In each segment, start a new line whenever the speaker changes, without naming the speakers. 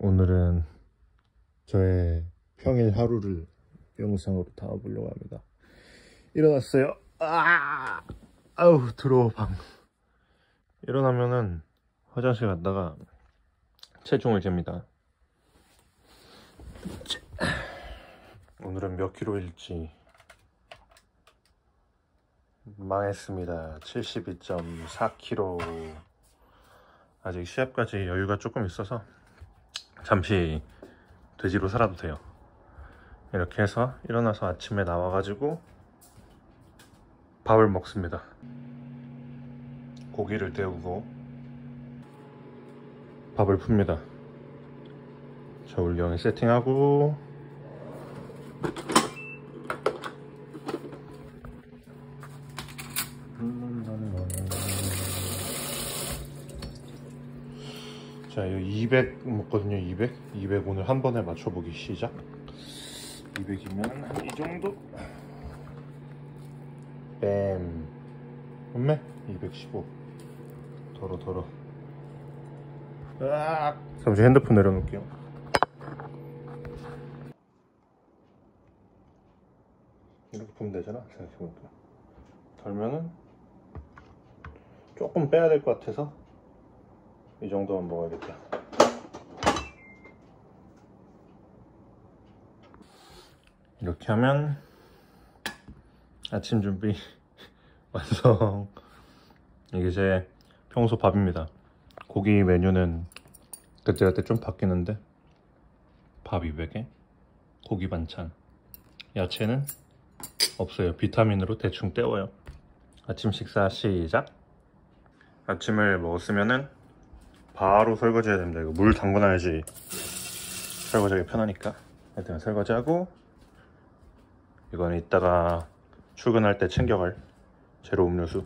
오늘은 저의 평일 하루를 영상으로 담아보려고 합니다. 일어났어요. 아, 아우 들어와 방. 일어나면은 화장실 갔다가 체중을 잽니다. 오늘은 몇 킬로일지 망했습니다. 72.4kg. 아직 시합까지 여유가 조금 있어서 잠시 돼지로 살아도 돼요. 이렇게 해서 일어나서 아침에 나와가지고 밥을 먹습니다. 고기를 때우고 밥을 풉니다. 저울경에 세팅하고 자, 이거 200 먹거든요. 200. 200 오늘 한 번에 맞춰보기 시작. 200이면 한 이 정도. 뱀. 엄매 215. 더러 더러. 으악. 잠시 핸드폰 내려놓을게요. 이렇게 보면 되잖아. 생각해보니까. 덜면은 조금 빼야 될 것 같아서 이 정도만 먹어야겠다. 이렇게 하면 아침 준비 완성. 이게 제 평소 밥입니다. 고기 메뉴는 그때그때 좀 바뀌는데 밥 200에 고기 반찬 야채는 없어요. 비타민으로 대충 때워요. 아침 식사 시작. 아침을 먹었으면은 바로 설거지 해야 됩니다. 이거 물 담궈놔야지 설거지하기 편하니까. 일단 설거지하고 이거는 이따가 출근할 때 챙겨갈 제로 음료수.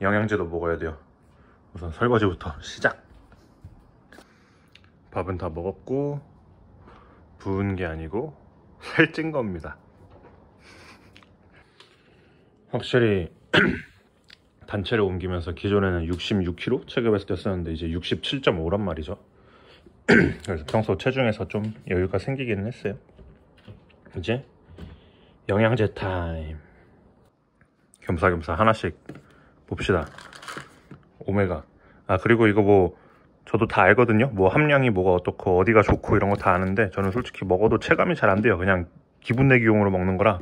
영양제도 먹어야 돼요. 우선 설거지부터 시작. 밥은 다 먹었고 부은 게 아니고 살찐 겁니다. 확실히 단체를 옮기면서 기존에는 66kg 체급에서 뛰었었는데 이제 67.5란 말이죠. 그래서 평소 체중에서 좀 여유가 생기기는 했어요. 이제 영양제 타임. 겸사겸사 하나씩 봅시다. 오메가. 아 그리고 이거 뭐 저도 다 알거든요. 뭐 함량이 뭐가 어떻고 어디가 좋고 이런 거 다 아는데 저는 솔직히 먹어도 체감이 잘 안 돼요. 그냥 기분 내기용으로 먹는 거라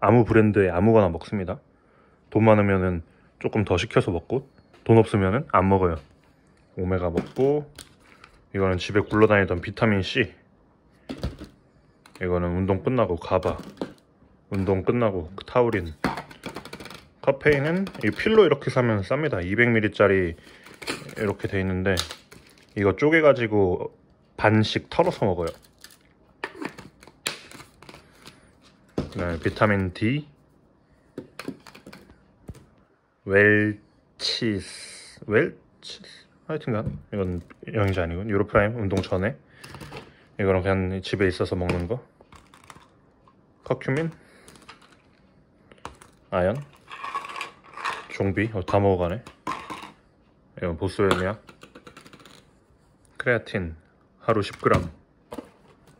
아무 브랜드에 아무거나 먹습니다. 돈 많으면은 조금 더 시켜서 먹고 돈 없으면은 안 먹어요. 오메가 먹고 이거는 집에 굴러다니던 비타민 C 이거는 운동 끝나고 가바 운동 끝나고 타우린. 카페인은 이 필로 이렇게 사면 쌉니다. 200ml짜리 이렇게 돼 있는데 이거 쪼개 가지고 반씩 털어서 먹어요. 네, 비타민 D 웰치스 웰치스? 하여튼간 이건 영양제 아니고 유로프라임 운동 전에 이거는 그냥 집에 있어서 먹는 거. 커큐민 아연? 종비? 어, 다 먹어가네. 이건 보스웰리아 크레아틴 하루 10g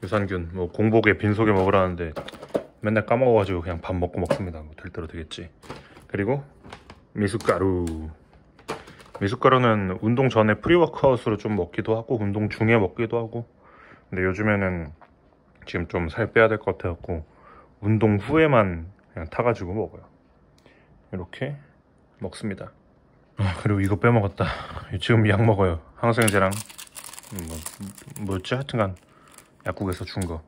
유산균 뭐 공복에 빈속에 먹으라는데 맨날 까먹어가지고 그냥 밥 먹고 먹습니다. 뭐 될 대로 되겠지. 그리고 미숫가루. 미숫가루는 운동 전에 pre-workout으로 좀 먹기도 하고 운동 중에 먹기도 하고. 근데 요즘에는 지금 좀 살 빼야 될 것 같아갖고 운동 후에만 그냥 타가지고 먹어요 이렇게 먹습니다. 아, 그리고 이거 빼먹었다. 지금 약 먹어요. 항생제랑 뭐, 뭐였지? 하여튼간 약국에서 준 거.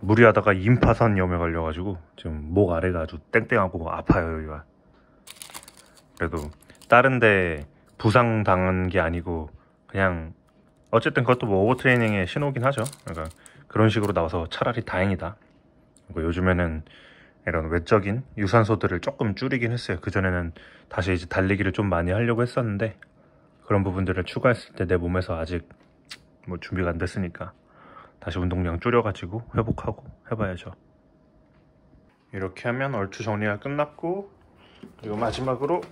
무리하다가 임파선염에 걸려가지고 지금 목 아래가 아주 땡땡하고 아파요 여기가. 그래도 다른데 부상 당한 게 아니고 그냥 어쨌든 그것도 뭐 오버트레이닝의 신호긴 하죠. 그러니까 그런 식으로 나와서 차라리 다행이다. 요즘에는 이런 외적인 유산소들을 조금 줄이긴 했어요. 그전에는 다시 이제 달리기를 좀 많이 하려고 했었는데 그런 부분들을 추가했을 때 내 몸에서 아직 뭐 준비가 안 됐으니까 다시 운동량 줄여가지고 회복하고 해봐야죠. 이렇게 하면 얼추 정리가 끝났고 그리고 마지막으로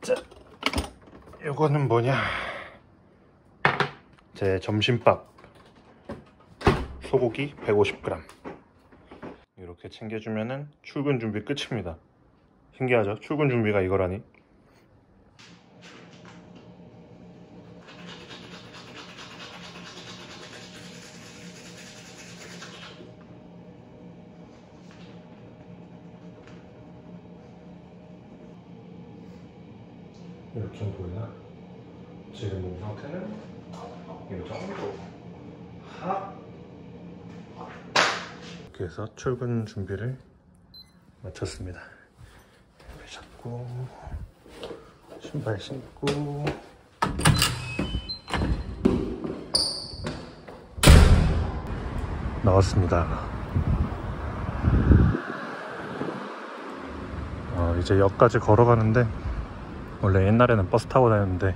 짜 이거는 뭐냐? 제 점심밥 소고기 150g 이렇게 챙겨주면은 출근 준비 끝입니다. 신기하죠? 출근 준비가 이거라니. 이렇게 보이나? 지금 몸 상태는? 이 정도. 하 나 이렇게 해서 출근 준비를 마쳤습니다. 배 잡고 신발 신고. 나왔습니다. 어, 이제 역까지 걸어가는데 원래 옛날에는 버스 타고 다녔는데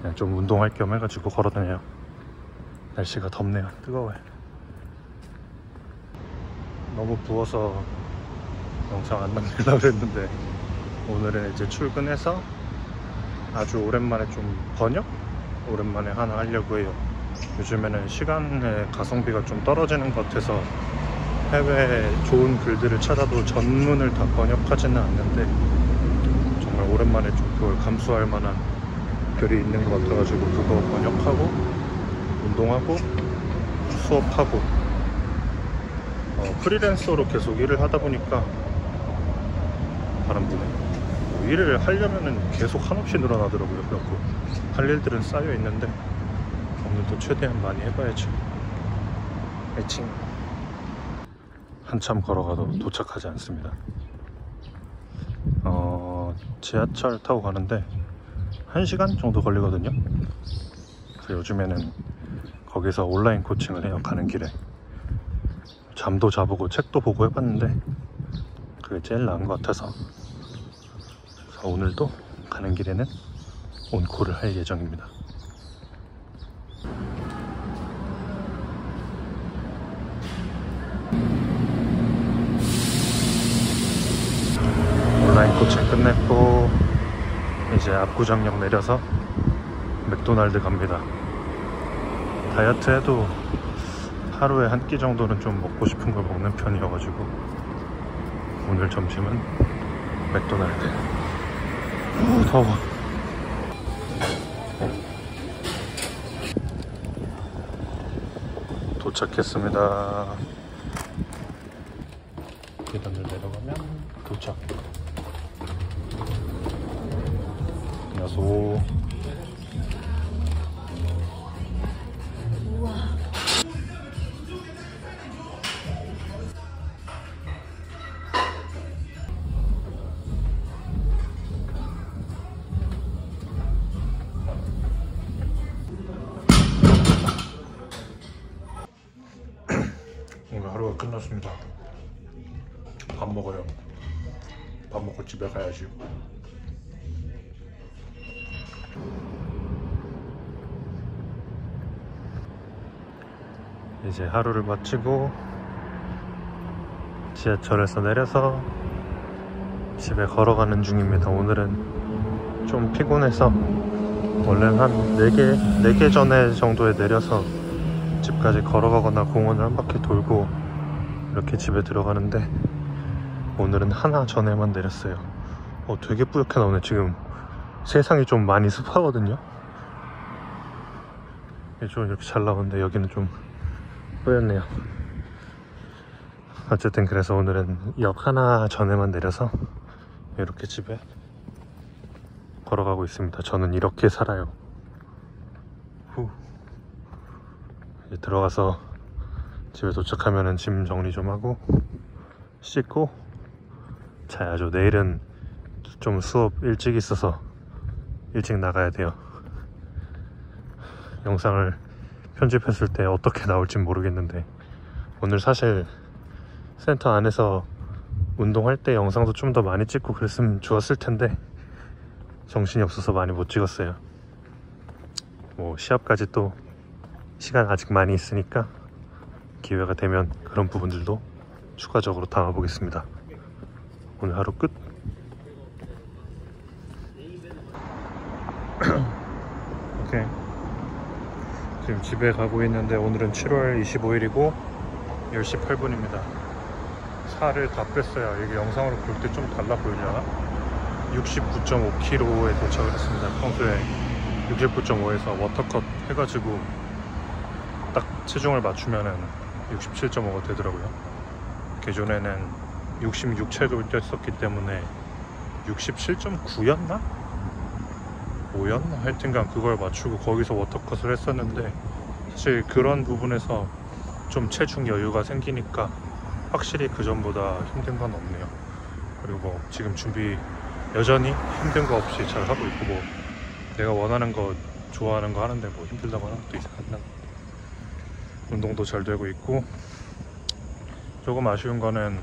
그냥 좀 운동할 겸 해가지고 걸어 다녀요. 날씨가 덥네요. 뜨거워요 너무 부어서 영상 안 남기려고 그랬는데 오늘은 이제 출근해서 아주 오랜만에 좀 번역? 오랜만에 하나 하려고 해요 요즘에는 시간의 가성비가 좀 떨어지는 것 같아서 해외 좋은 글들을 찾아도 전문을 다 번역하지는 않는데 정말 오랜만에 좀 그걸 감수할 만한 글이 있는 것 같아가지고 그거 번역하고 운동하고 수업하고 어, 프리랜서로 계속 일을 하다 보니까 바람 부네 뭐 일을 하려면은 계속 한없이 늘어나더라고요. 그래갖고 할 일들은 쌓여 있는데 오늘도 최대한 많이 해봐야죠. 애칭 한참 걸어가도 도착하지 않습니다. 어, 지하철 타고 가는데 1시간 정도 걸리거든요. 그래서 요즘에는 거기서 온라인 코칭을 해요 가는 길에 잠도 자보고 책도 보고 해봤는데 그게 제일 나은 것 같아서. 그래서 오늘도 가는 길에는 온콜을 할 예정입니다. 온라인 코칭 끝냈고 이제 압구정역 내려서 맥도날드 갑니다. 다이어트 해도 하루에 한 끼 정도는 좀 먹고 싶은 걸 먹는 편이어가지고 오늘 점심은 맥도날드. 오 더워. 도착했습니다 밥 먹고 집에 가야지. 이제 하루를 마치고 지하철에서 내려서 집에 걸어가는 중입니다. 오늘은 좀 피곤해서 원래는 한 4개, 4개 전에 정도에 내려서 집까지 걸어가거나 공원을 한 바퀴 돌고 이렇게 집에 들어가는데 오늘은 하나 전에만 내렸어요. 어, 되게 뿌옇게 나오네. 지금 세상이 좀 많이 습하거든요. 좀 이렇게 잘 나오는데 여기는 좀 뿌였네요. 어쨌든 그래서 오늘은 역 하나 전에만 내려서 이렇게 집에 걸어가고 있습니다. 저는 이렇게 살아요. 후. 들어가서 집에 도착하면은 짐 정리 좀 하고 씻고 자야죠. 내일은 좀 수업 일찍 있어서 일찍 나가야 돼요. 영상을 편집했을 때 어떻게 나올지 모르겠는데 오늘 사실 센터 안에서 운동할 때 영상도 좀 더 많이 찍고 그랬으면 좋았을 텐데 정신이 없어서 많이 못 찍었어요. 뭐 시합까지 또 시간 아직 많이 있으니까 기회가 되면 그런 부분들도 추가적으로 담아보겠습니다. 오늘 하루 끝. 오케이. 지금 집에 가고 있는데 오늘은 7월 25일이고 10시 8분입니다. 살을 다 뺐어요. 이게 영상으로 볼 때 좀 달라 보이려나? 69.5kg에 도착을 했습니다. 평소에 69.5에서 워터컷 해가지고 딱 체중을 맞추면은 67.5가 되더라고요. 기존에는 66 체급을 뛰었었기 때문에 67.9였나? 5였나? 하여튼간 그걸 맞추고 거기서 워터컷을 했었는데 사실 그런 부분에서 좀 체중 여유가 생기니까 확실히 그 전보다 힘든 건 없네요. 그리고 뭐 지금 준비 여전히 힘든 거 없이 잘 하고 있고 뭐 내가 원하는 거 좋아하는 거 하는데 뭐 것도 이상하긴 한데 운동도 잘 되고 있고 조금 아쉬운 거는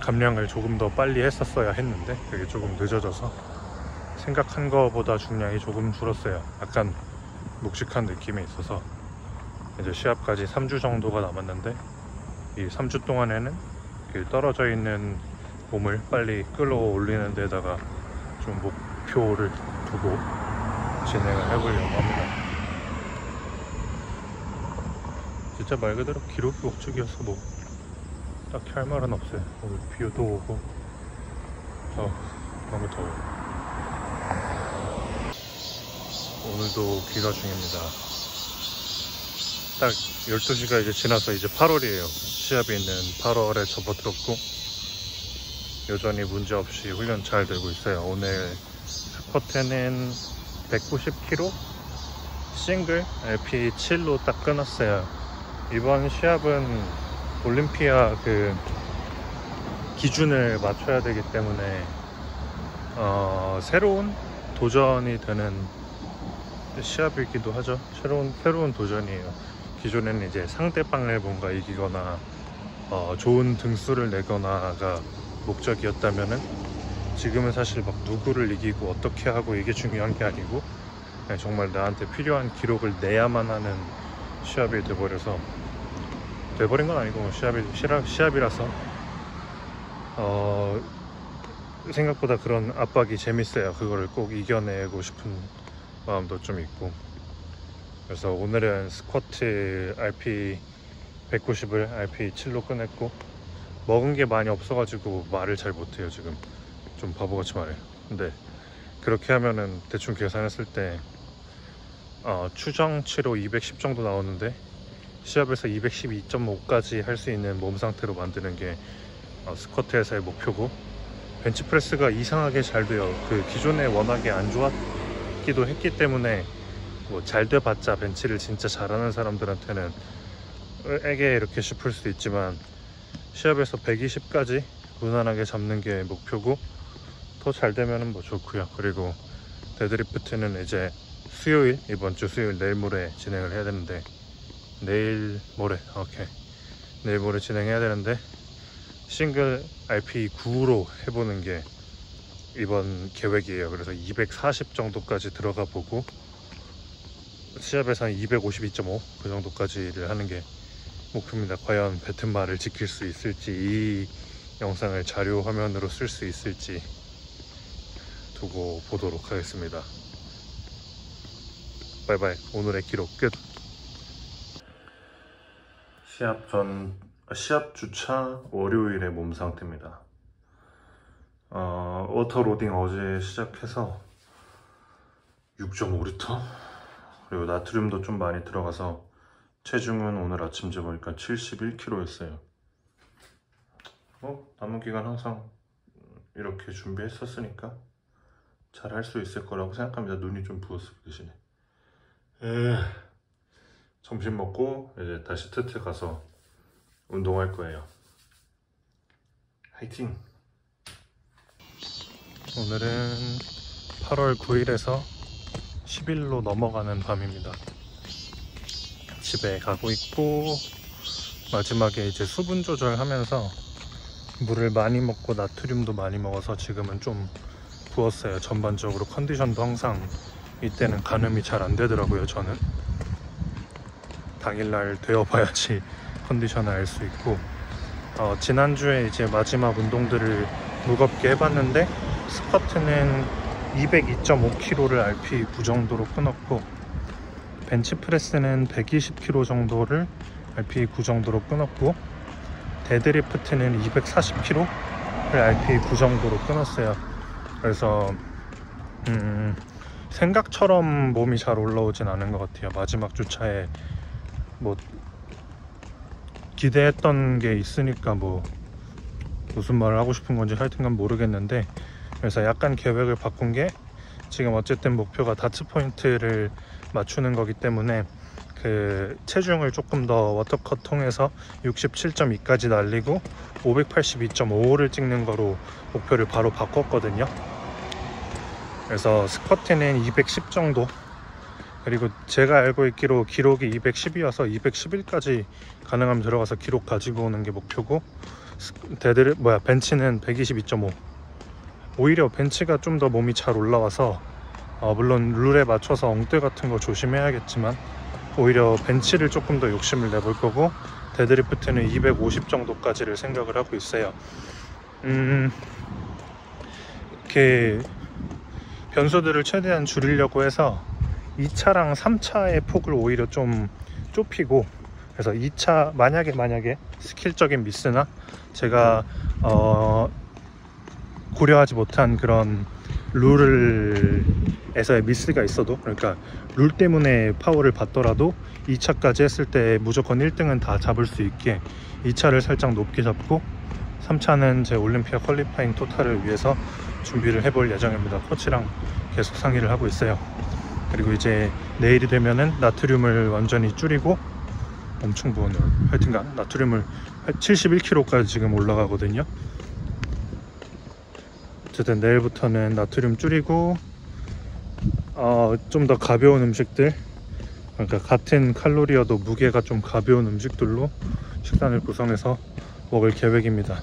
감량을 조금 더 빨리 했었어야 했는데 그게 조금 늦어져서 생각한 거보다 중량이 조금 줄었어요. 약간 묵직한 느낌이 있어서 이제 시합까지 3주 정도가 남았는데 이 3주 동안에는 그 떨어져 있는 몸을 빨리 끌어올리는 데다가 좀 목표를 두고 진행을 해보려고 합니다. 진짜 말 그대로 기록이 목적이어서 뭐 딱히 할 말은 없어요. 오늘 비도 오고 어, 너무 더워요. 오늘도 귀가 중입니다. 딱 12시가 이제 지나서 이제 8월이에요. 시합이 있는 8월에 접어들었고 여전히 문제없이 훈련 잘 되고 있어요. 오늘 스쿼트는 190kg 싱글 LP 7로 딱 끊었어요. 이번 시합은 올림피아 그 기준을 맞춰야 되기 때문에 어, 새로운 도전이 되는 시합이기도 하죠. 새로운 새로운 도전이에요. 기존에는 이제 상대방을 뭔가 이기거나 어, 좋은 등수를 내거나가 목적이었다면은 지금은 사실 막 누구를 이기고 어떻게 하고 이게 중요한 게 아니고 그냥 정말 나한테 필요한 기록을 내야만 하는 시합이 돼버려서 돼버린 건 아니고 뭐 시합이 시합, 시합이라서. 어, 생각보다 그런 압박이 재밌어요. 그거를 꼭 이겨내고 싶은 마음도 좀 있고. 그래서 오늘은 스쿼트 RP 190을 RP 7로 꺼냈고 먹은 게 많이 없어가지고 말을 잘 못해요 지금. 좀 바보같이 말해요 근데 그렇게 하면은 대충 계산했을 때 어, 추정치로 210 정도 나오는데 시합에서 212.5까지 할 수 있는 몸 상태로 만드는 게 어, 스쿼트에서의 목표고 벤치프레스가 이상하게 잘 돼요 그 기존에 워낙에 안 좋았기도 했기 때문에 뭐 잘 돼봤자 벤치를 진짜 잘하는 사람들한테는 에게 이렇게 싶을 수도 있지만 시합에서 120까지 무난하게 잡는 게 목표고 더 잘 되면은 뭐 좋고요. 그리고 데드리프트는 이제 수요일 이번 주 수요일 내일 모레 진행을 해야 되는데 내일 모레 오케이 내일 모레 진행해야 되는데 싱글 RP 9로 해보는 게 이번 계획이에요 그래서 240 정도까지 들어가 보고 시합에서 한 252.5 그 정도까지를 하는 게 목표입니다. 과연 뱉은 말을 지킬 수 있을지 이 영상을 자료 화면으로 쓸 수 있을지 두고 보도록 하겠습니다. bye bye 오늘의 기록 끝. 시합 전 시합 주차 월요일의 몸 상태입니다. 어, water loading 어제 시작해서 6.5리터 그리고 나트륨도 좀 많이 들어가서 체중은 오늘 아침 재보니까 71kg였어요. 뭐 남은 기간 항상 이렇게 준비했었으니까 잘 할 수 있을 거라고 생각합니다. 눈이 좀 부었어 그 대신에. 에... 점심 먹고 이제 다시 트트 가서 운동할 거예요. 화이팅! 오늘은 8월 9일에서 10일로 넘어가는 밤입니다. 집에 가고 있고 마지막에 이제 수분 조절하면서 물을 많이 먹고 나트륨도 많이 먹어서 지금은 좀 부었어요. 전반적으로 컨디션도 항상 이때는 가늠이 잘 안 되더라고요. 저는 당일날 되어봐야지 컨디션을 알 수 있고 어, 지난주에 이제 마지막 운동들을 무겁게 해봤는데 스쿼트는 202.5kg를 RP 9 정도로 끊었고 벤치프레스는 120kg 정도를 RPE 9 정도로 끊었고 데드리프트는 240kg를 RPE 9 정도로 끊었어요. 그래서 음, 생각처럼 몸이 잘 올라오진 않은 것 같아요. 마지막 주차에 뭐 기대했던 게 있으니까 뭐 무슨 말을 하고 싶은 건지 하여튼간 모르겠는데 그래서 약간 계획을 바꾼 게 지금 어쨌든 목표가 DOTS 포인트를 맞추는 거기 때문에 그 체중을 조금 더 water cut 통해서 67.2까지 날리고 582.5를 찍는 거로 목표를 바로 바꿨거든요. 그래서 스쿼트는 210 정도 그리고 제가 알고 있기로 기록이 210이어서 211까지 가능하면 들어가서 기록 가지고 오는 게 목표고 데드 뭐야 벤치는 122.5 오히려 벤치가 좀 더 몸이 잘 올라와서 어, 물론 룰에 맞춰서 엉뜨 같은 거 조심해야겠지만 오히려 벤치를 조금 더 욕심을 내볼 거고 데드리프트는 250 정도까지를 생각을 하고 있어요. 음, 이렇게 변수들을 최대한 줄이려고 해서 2차랑 3차의 폭을 오히려 좀 좁히고 그래서 2차 만약에 만약에 skill적인 미스나 제가 어, 고려하지 못한 그런 룰에서의 미스가 있어도 그러니까 룰 때문에 파워를 받더라도 2차까지 했을 때 무조건 1등은 다 잡을 수 있게 2차를 살짝 높게 잡고 3차는 제 올림피아 퀄리파잉 토탈을 위해서 준비를 해볼 예정입니다. 코치랑 계속 상의를 하고 있어요 그리고 이제 내일이 되면은 나트륨을 완전히 줄이고 엄청 부었네요 하여튼간 나트륨을 71kg까지 지금 올라가거든요. 어쨌든 내일부터는 나트륨 줄이고 어, 좀 더 가벼운 음식들. 그러니까 같은 칼로리여도 무게가 좀 가벼운 음식들로 식단을 구성해서 먹을 계획입니다.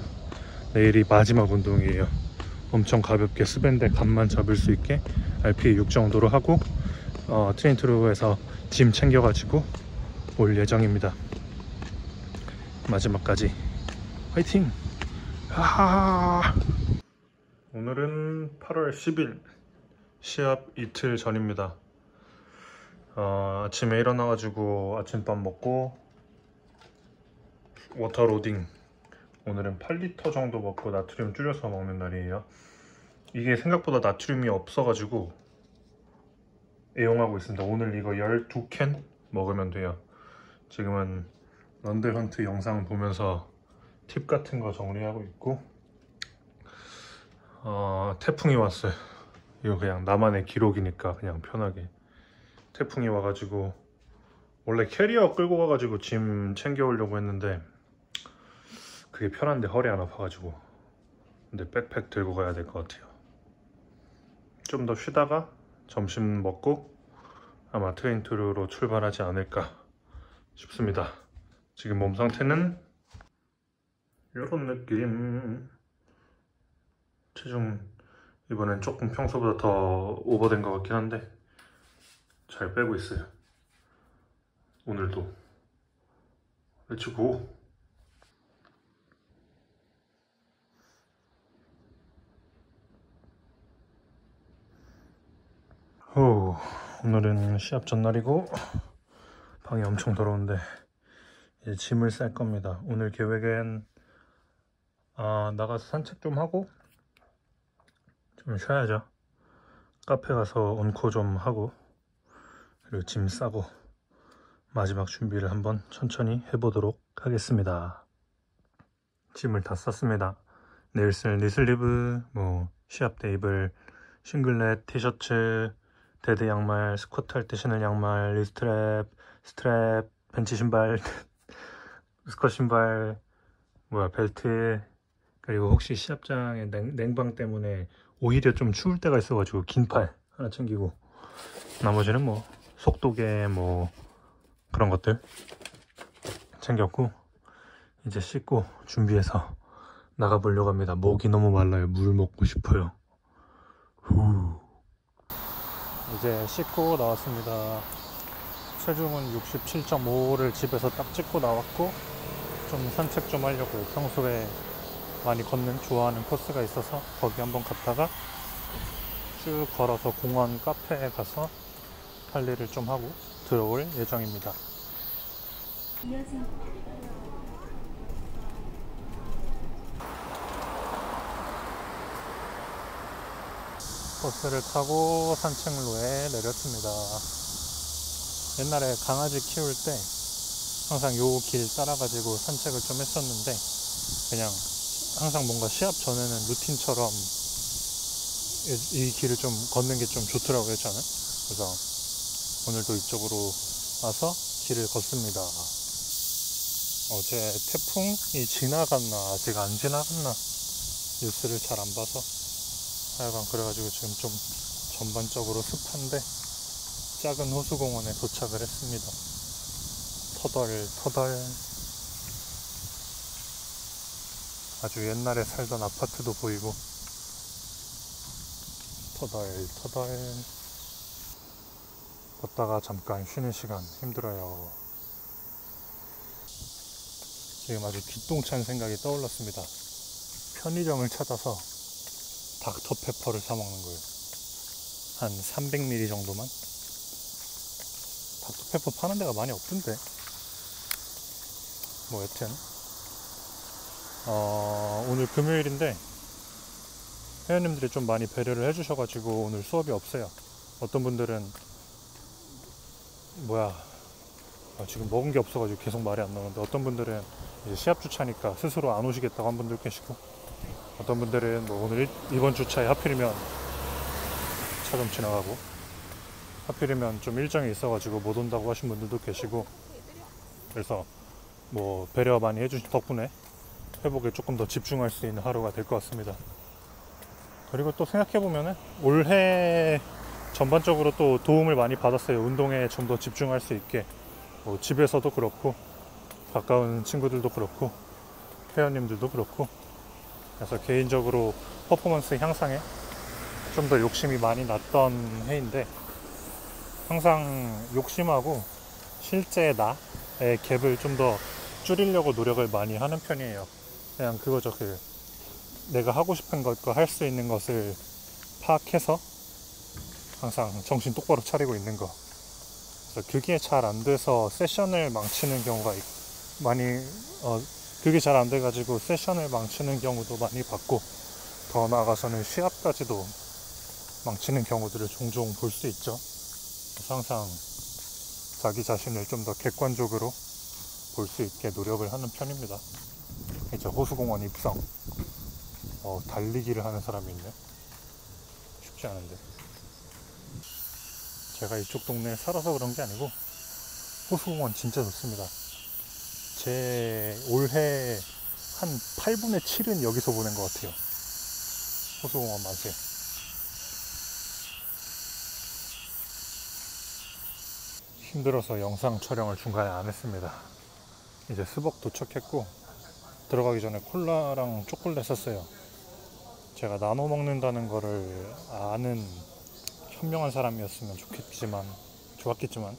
내일이 마지막 운동이에요. 엄청 가볍게 스밴드 간만 잡을 수 있게 RPE 6 정도로 하고 어, 트레인트루에서 짐 챙겨가지고 올 예정입니다 마지막까지 화이팅! 하하 오늘은 8월 10일 시합 이틀 전입니다. 어, 아침에 일어나가지고 아침밥 먹고 water loading 오늘은 8리터 정도 먹고 나트륨 줄여서 먹는 날이에요. 이게 생각보다 나트륨이 없어가지고 애용하고 있습니다. 오늘 이거 12캔 먹으면 돼요. 지금은 런들헌트 영상 보면서 팁 같은 거 정리하고 있고 어, 태풍이 왔어요. 이거 그냥 나만의 기록이니까 그냥 편하게. 태풍이 와가지고 원래 캐리어 끌고 가가지고 짐 챙겨오려고 했는데 그게 편한데 허리 안 아파가지고 근데 백팩 들고 가야 될 것 같아요. 좀 더 쉬다가 점심 먹고 아마 트레인트루로 출발하지 않을까 싶습니다. 지금 몸 상태는 이런 느낌. 체중 이번엔 조금 평소보다 더 오버된 것 같긴 한데 잘 빼고 있어요 오늘도 let's go 오, 오늘은 시합 전날이고 방이 엄청 더러운데 이제 짐을 쌀 겁니다. 오늘 계획은 아, 나가서 산책 좀 하고 좀 쉬어야죠. 카페 가서 온코 좀 하고 그리고 짐 싸고 마지막 준비를 한번 천천히 해보도록 하겠습니다. 짐을 다 쌌습니다. 내일 쓸 knee sleeve 뭐 시합 때 입을 singlet 티셔츠 데드 양말 스쿼트 할 때 신을 양말 wrist wrap strap 벤치 신발 스쿼트 신발 뭐야 벨트. 그리고 혹시 시합장에 냉, 냉방 때문에 오히려 좀 추울 때가 있어가지고 긴팔 하나 챙기고. 나머지는 뭐 속도계 뭐 그런 것들 챙겼고 이제 씻고 준비해서 나가보려고 합니다. 목이 너무 말라요. 물 먹고 싶어요. 후. 이제 씻고 나왔습니다 체중은 67.5를 집에서 딱 찍고 나왔고 좀 산책 좀 하려고요 평소에 많이 걷는 좋아하는 코스가 있어서 거기 한번 갔다가 쭉 걸어서 공원 카페에 가서 할 일을 좀 하고 들어올 예정입니다. 버스를 타고 산책로에 내렸습니다. 옛날에 강아지 키울 때 항상 요 길 따라가지고 산책을 좀 했었는데 그냥 항상 뭔가 시합 전에는 루틴처럼 이, 이 길을 좀 걷는 게 좀 좋더라고요 저는. 그래서 오늘도 이쪽으로 와서 길을 걷습니다. 어제 태풍이 지나갔나 아직 안 지나갔나? 뉴스를 잘 안 봐서 하여간 그래가지고 지금 좀 전반적으로 습한데 작은 호수공원에 도착을 했습니다. 터덜 터덜. 아주 옛날에 살던 아파트도 보이고. 터덜 터덜. 걷다가 잠깐 쉬는 시간 힘들어요. 지금 아주 기똥찬 생각이 떠올랐습니다. 편의점을 찾아서 닥터페퍼를 사 먹는 거예요. 한 300ml 정도만? 닥터페퍼 파는 데가 많이 없던데. 뭐 여튼. 어, 오늘 금요일인데 회원님들이 좀 많이 배려를 해주셔가지고 오늘 수업이 없어요. 어떤 분들은 뭐야 아, 지금 먹은 게 없어가지고 계속 말이 안 나오는데 어떤 분들은 이제 시합 주차니까 스스로 안 오시겠다고 한 분들 계시고 어떤 분들은 뭐 오늘 이번 주차에 하필이면 차 좀 지나가고 하필이면 좀 일정이 있어가지고 못 온다고 하신 분들도 계시고 그래서 뭐 배려 많이 해주신 덕분에 회복에 조금 더 집중할 수 있는 하루가 될 것 같습니다. 그리고 또 생각해보면은 올해 전반적으로 또 도움을 많이 받았어요. 운동에 좀 더 집중할 수 있게. 뭐 집에서도 그렇고, 가까운 친구들도 그렇고, 회원님들도 그렇고. 그래서 개인적으로 퍼포먼스 향상에 좀 더 욕심이 많이 났던 해인데, 항상 욕심하고 실제 나의 갭을 좀 더 줄이려고 노력을 많이 하는 편이에요. 그냥 그거죠. 그 내가 하고 싶은 것과 할 수 있는 것을 파악해서 항상 정신 똑바로 차리고 있는 거. 그래서 그게 잘 안 돼서 세션을 망치는 경우가 많이 어, 그게 잘 안 돼가지고 세션을 망치는 경우도 많이 봤고 더 나아가서는 시합까지도 망치는 경우들을 종종 볼 수 있죠. 항상 자기 자신을 좀 더 객관적으로 볼 수 있게 노력을 하는 편입니다. 이제 호수공원 입성. 어, 달리기를 하는 사람이 있네. 쉽지 않은데. 제가 이쪽 동네에 살아서 그런 게 아니고 호수공원 진짜 좋습니다. 제 올해 한 8분의 7은 여기서 보낸 것 같아요. 호수공원 맛에. 힘들어서 영상 촬영을 중간에 안 했습니다. 이제 스벅 도착했고 들어가기 전에 콜라랑 초콜릿 샀어요. 제가 나눠 먹는다는 거를 아는 현명한 사람이었으면 좋겠지만 좋았겠지만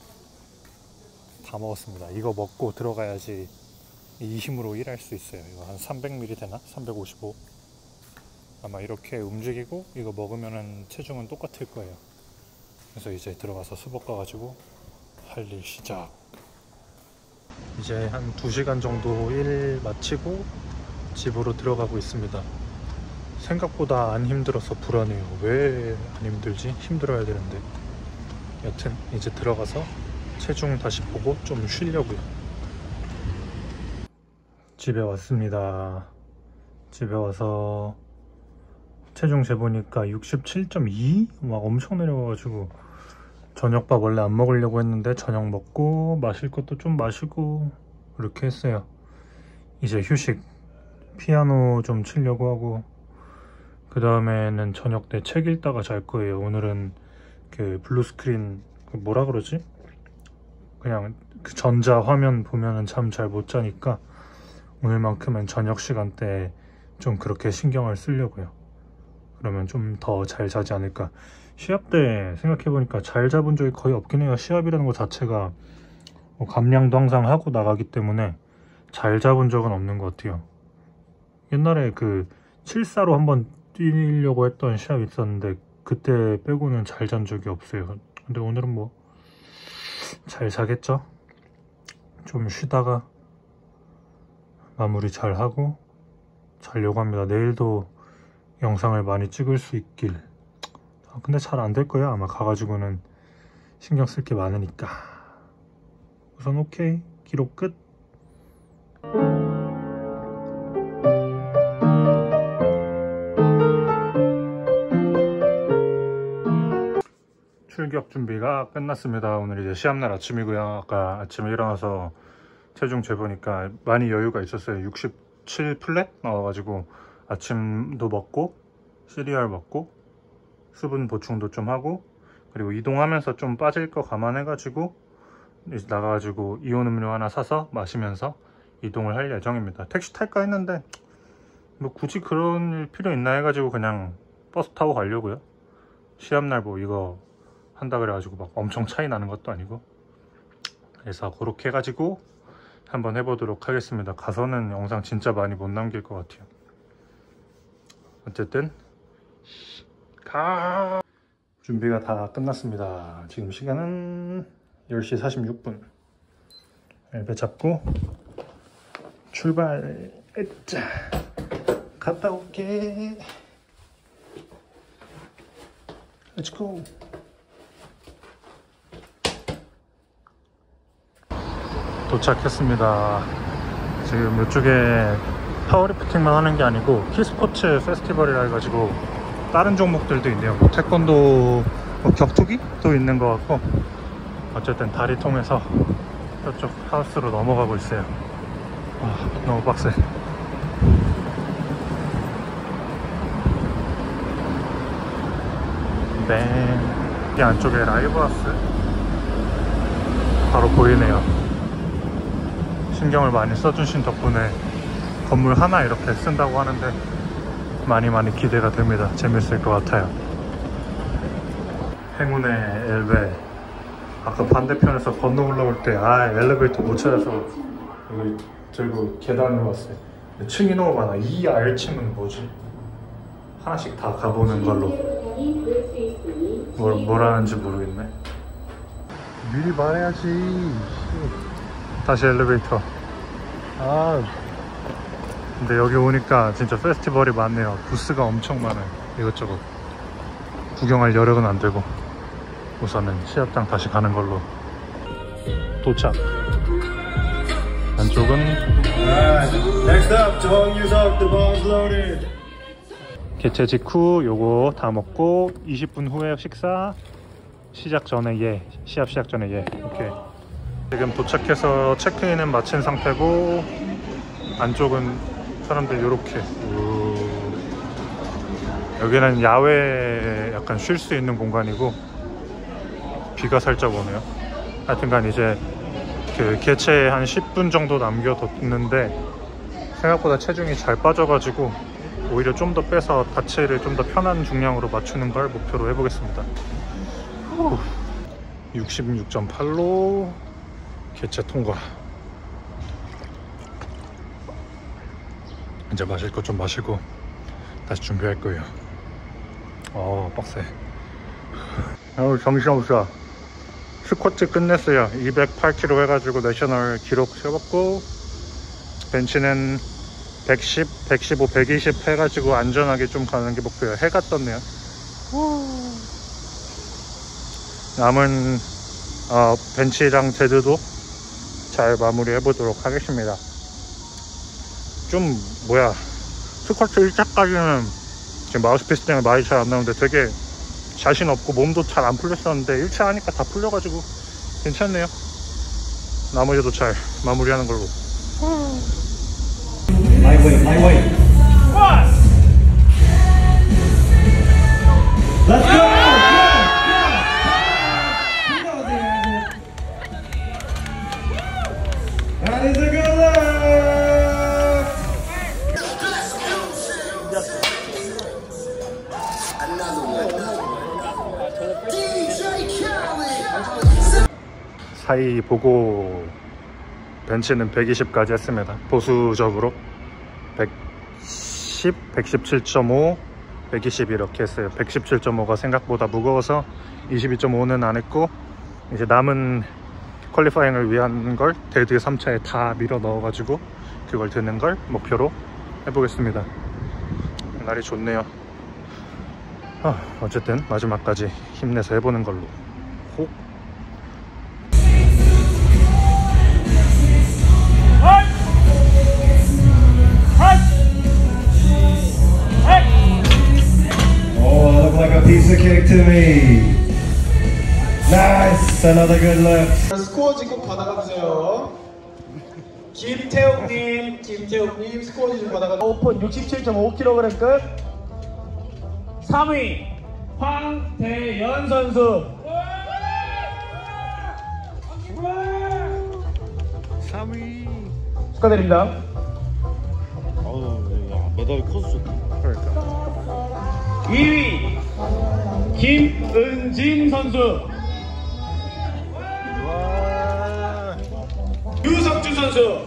다 먹었습니다. 이거 먹고 들어가야지 이 힘으로 일할 수 있어요. 이거 한 300ml 되나? 355. 아마 이렇게 움직이고 이거 먹으면은 체중은 똑같을 거예요. 그래서 이제 들어가서 수복 가가지고 할 일 시작. 이제 한 2시간 정도 일 마치고 집으로 들어가고 있습니다. 생각보다 안 힘들어서 불안해요. 왜 안 힘들지? 힘들어야 되는데. 여튼 이제 들어가서 체중 다시 보고 좀 쉬려고요. 집에 왔습니다. 집에 와서 체중 재보니까 67.2? 막 엄청 내려가가지고 저녁밥 원래 안 먹으려고 했는데 저녁 먹고 마실 것도 좀 마시고 그렇게 했어요. 이제 휴식 피아노 좀 치려고 하고 그 다음에는 저녁 때 책 읽다가 잘 거예요. 오늘은 그 blue screen 그 뭐라 그러지? 그냥 그 전자 화면 보면은 잠 잘 못 자니까 오늘만큼은 저녁 시간대에 좀 그렇게 신경을 쓰려고요. 그러면 좀 더 잘 자지 않을까. 시합 때 생각해보니까 잘 잡은 적이 거의 없긴 해요. 시합이라는 것 자체가 뭐 감량도 항상 하고 나가기 때문에 잘 잡은 적은 없는 것 같아요. 옛날에 그 7사로 한번 뛰려고 했던 시합이 있었는데 그때 빼고는 잘 잔 적이 없어요. 근데 오늘은 뭐 잘 자겠죠? 좀 쉬다가 마무리 잘 하고 자려고 합니다. 내일도 영상을 많이 찍을 수 있길. 아, 근데 잘 안 될 거야. 아마 가가지고는 신경 쓸 게 많으니까. 우선 오케이. 기록 끝. 출격 준비가 끝났습니다. 오늘 이제 시합날 아침이고요. 아까 아침에 일어나서 체중 재보니까 많이 여유가 있었어요. 67 플랫 나와가지고 아침도 먹고 시리얼 먹고 수분 보충도 좀 하고 그리고 이동하면서 좀 빠질 거 감안해가지고 이제 나가가지고 이온 음료 하나 사서 마시면서 이동을 할 예정입니다. 택시 탈까 했는데 뭐 굳이 그런 필요 있나 해가지고 그냥 버스 타고 가려고요. 시합날 뭐 이거 한다 그래가지고 막 엄청 차이 나는 것도 아니고. 그래서 그렇게 해가지고 한번 해보도록 하겠습니다. 가서는 영상 진짜 많이 못 남길 것 같아요. 어쨌든 가! 준비가 다 끝났습니다. 지금 시간은 10시 46분. 배 잡고 출발 자. 갔다 올게. Let's go 도착했습니다. 지금 이쪽에 파워리프팅만 하는 게 아니고 K스포츠 페스티벌이라 해가지고 다른 종목들도 있네요. 뭐 태권도, 뭐 격투기도 있는 것 같고 어쨌든 다리 통해서 저쪽 하우스로 넘어가고 있어요. 아, 너무 빡세. 네. 이 안쪽에 라이브 하우스 바로 보이네요. 신경을 많이 써주신 덕분에 건물 하나 이렇게 쓴다고 하는데 많이 많이 기대가 됩니다. 재밌을 것 같아요. 행운의 엘베 아까 반대편에서 건너 올라올 때 아 엘리베이터 못 찾아서 여기 들고 계단으로 왔어요. 층이 너무 많아. 이 R층은 뭐지? 하나씩 다 가보는 걸로 뭘, 뭘 하는지 모르겠네. 미리 말해야지. 다시 엘리베이터. 아. 근데 여기 오니까 진짜 페스티벌이 많네요. 부스가 엄청 많아요. 이것저것. 구경할 여력은 안 되고. 우선은 시합장 다시 가는 걸로. 도착. 안쪽은. 개최 직후 요거 다 먹고 20분 후에 식사 시작 전에 예 시합 시작 전에 예 오케이 지금 도착해서 체크인은 마친 상태고 안쪽은 사람들 요렇게. 우. 여기는 야외 약간 쉴 수 있는 공간이고 비가 살짝 오네요. 하여튼간 이제 그 개최 한 10분 정도 남겨뒀는데 생각보다 체중이 잘 빠져가지고 오히려 좀 더 빼서 다체를 좀 더 편한 중량으로 맞추는 걸 목표로 해보겠습니다. 66.8로 개체 통과. 이제 마실 거좀 마시고 다시 준비할 거예요. 어 빡세. 어우 정신없어. 스쿼트 끝냈어요. 208kg 해가지고 내셔널 기록 세웠고 벤치는 110, 115, 120 해가지고 안전하게 좀 가는 게 목표예요. 해가 떴네요. 남은 어, 벤치랑 데드도 잘 마무리 해 보도록 하겠습니다. 좀 뭐야 스쿼트 1차까지는 지금 마우스피스 때문에 말이 잘 안 나오는데 되게 자신 없고 몸도 잘 안 풀렸었는데 1차 하니까 다 풀려가지고 괜찮네요. 나머지도 잘 마무리하는 걸로.
My way, my way. Let's
보고 벤치는 120까지 했습니다. 보수적으로 110, 117.5, 120 이렇게 했어요. 117.5가 생각보다 무거워서 22.5는 안 했고 이제 남은 qualifying을 위한 걸 데드 3차에 다 밀어 넣어 가지고 그걸 드는 걸 목표로 해보겠습니다. 날이 좋네요. 아, 어쨌든 마지막까지 힘내서 해보는 걸로. 혹.
Piece of cake to me. Nice. Another good lift.
스코어 지금 받아가주세요. 김태웅님, 김태웅님 스코어 지금 받아가. 오픈 67.5kg 끝. 3위 황대연 선수.
3위.
축하드립니다.
메달이 커서 좋다.
그러니까.
2위 김은진 선수. 유석준 선수.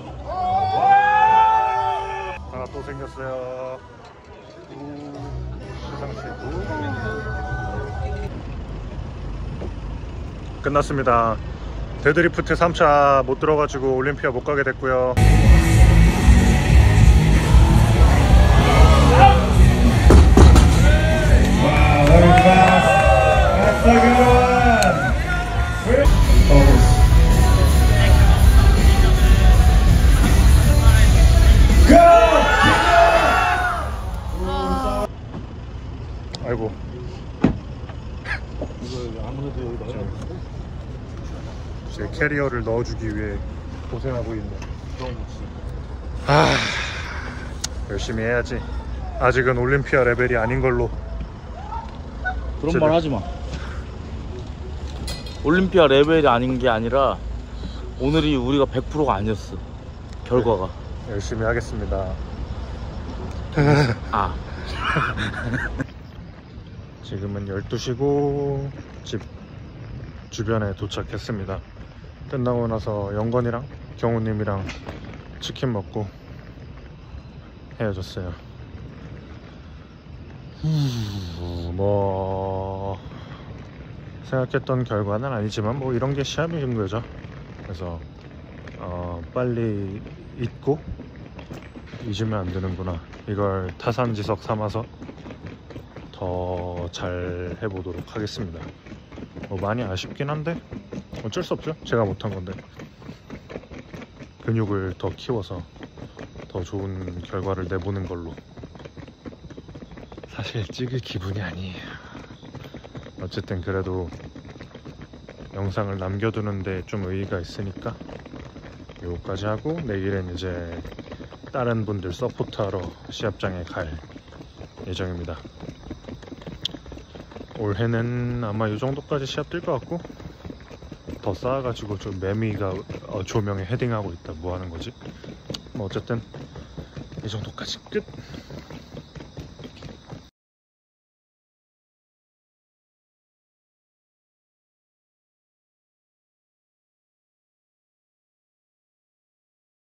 하나 또 생겼어요. 끝났습니다. 데드리프트 3차 못 들어가지고 올림피아 못 가게 됐고요. 아이고 제 캐리어를 넣어주기 위해 고생하고 있는. 아 열심히 해야지. 아직은 올림피아 레벨이 아닌 걸로.
그런. 말 하지 마. 올림피아 레벨이 아닌 게 아니라 오늘이 우리가 100%가 아니었어. 결과가.
열심히 하겠습니다.
아.
지금은 12시고 집 주변에 도착했습니다. 끝나고 나서 영건이랑 경우님이랑 치킨 먹고 헤어졌어요. 후, 뭐 생각했던 결과는 아니지만 뭐 이런 게 시합인 거죠. 그래서 어, 빨리 잊고 잊으면 안 되는구나. 이걸 타산지석 삼아서 더 잘 해보도록 하겠습니다. 뭐 많이 아쉽긴 한데 어쩔 수 없죠. 제가 못한 건데 근육을 더 키워서 더 좋은 결과를 내보는 걸로. 사실 찍을 기분이 아니에요. 어쨌든 그래도 영상을 남겨두는데 좀 의의가 있으니까 요거까지 하고 내일은 이제 다른 분들 support하러 시합장에 갈 예정입니다. 올해는 아마 이 정도까지 시합 뛸 것 같고 더 쌓아가지고 좀 매미가 어, 조명에 헤딩하고 있다 뭐 하는 거지? 뭐 어쨌든 이 정도까지 끝.